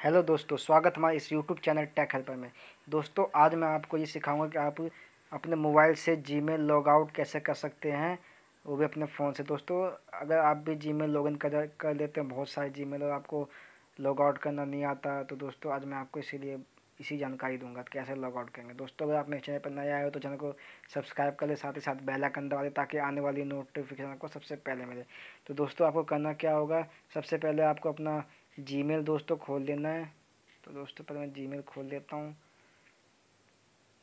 Hello दोस्तों, स्वागत हमारे इस यूट्यूब चैनल टेक हेल्पर में। दोस्तों, आज मैं आपको ये सिखाऊँगा कि आप अपने मोबाइल से जीमेल लॉग आउट कैसे कर सकते हैं, वो भी अपने फ़ोन से। दोस्तों, अगर आप भी जीमेल लॉगिन कर कर लेते हैं, बहुत सारे जी मेल और आपको लॉग आउट करना नहीं आता तो दोस्तों, आज मैं आपको इसीलिए इसी जानकारी दूँगा कि कैसे लॉग आउट करेंगे। दोस्तों, अगर आप मेरे चैनल पर नए आए हो तो चैनल को सब्सक्राइब कर ले, साथ ही साथ बेल आइकन दबा दे, ताकि आने वाली नोटिफिकेशन आपको सबसे पहले मिले। तो दोस्तों, आपको करना क्या होगा, सबसे पहले आपको अपना जीमेल दोस्तों खोल लेना है। तो दोस्तों पहले मैं जीमेल खोल लेता हूँ।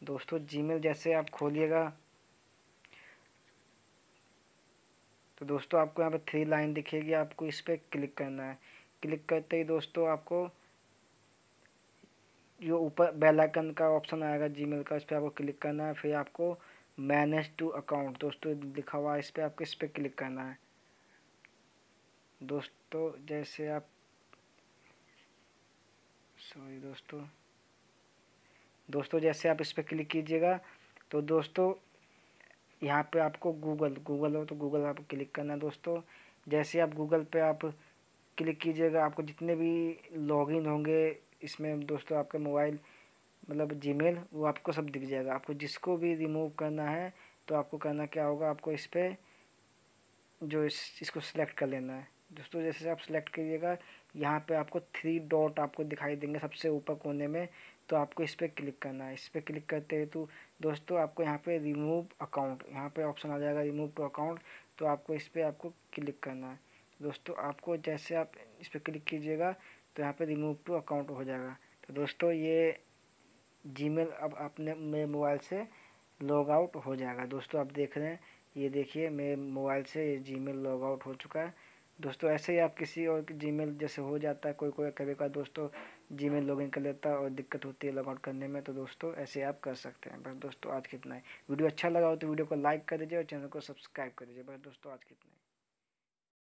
दोस्तों जीमेल जैसे आप खोलिएगा। तो दोस्तों आपको यहाँ पर थ्री लाइन दिखेगी। आपको इस पर क्लिक करना है। क्लिक करते ही दोस्तों आपको जो ऊपर बेल आइकन का ऑप्शन आएगा जीमेल का, इस पर आपको क्लिक करना है। फिर आपको मैनेज टू अकाउंट दोस्तों लिखा हुआ है। इस पर आपको इस पर क्लिक करना है। दोस्तों जैसे आप सॉरी दोस्तों। दोस्तों, जैसे आप इस पर क्लिक कीजिएगा तो दोस्तों, यहाँ पे आपको गूगल गूगल हो तो गूगल आप क्लिक करना है दोस्तों। जैसे आप गूगल पे आप क्लिक कीजिएगा, आपको जितने भी लॉगिन होंगे, इसमें दोस्तों आपका मोबाइल मतलब जीमेल वो आपको सब दिख जाएगा। आपको जिसको भी रिमूव करना है तो आपको करना क्या होगा, आपको इस पर जो इस, इसको सिलेक्ट कर लेना है। दोस्तों जैसे आप सेलेक्ट करिएगा, यहाँ पे आपको थ्री डॉट आपको दिखाई देंगे सबसे ऊपर कोने में तो आपको इस पर क्लिक करना है। इस पर क्लिक करते हैं तो दोस्तों आपको यहाँ पे रिमूव अकाउंट यहाँ पे ऑप्शन आ जाएगा रिमूव टू अकाउंट तो आपको इस पर आपको क्लिक करना है। दोस्तों आपको जैसे आप इस पर क्लिक कीजिएगा तो यहाँ पे रिमूव टू अकाउंट हो जाएगा। तो दोस्तों ये जीमेल अब अपने मेरे मोबाइल से लॉग आउट हो जाएगा। दोस्तों आप देख रहे हैं, ये देखिए मेरे मोबाइल से ये जीमेल लॉग आउट हो चुका है। दोस्तों, ऐसे ही आप किसी और जी मेल जैसे हो जाता है, कोई कोई कभी कभी दोस्तों जीमेल लॉगिन कर लेता है और दिक्कत होती है लॉगआउट करने में तो दोस्तों ऐसे आप कर सकते हैं। बस दोस्तों, आज कितना है। वीडियो अच्छा लगा हो तो वीडियो को लाइक कर दीजिए और चैनल को सब्सक्राइब कर दीजिए। बस दोस्तों, आज कितना है।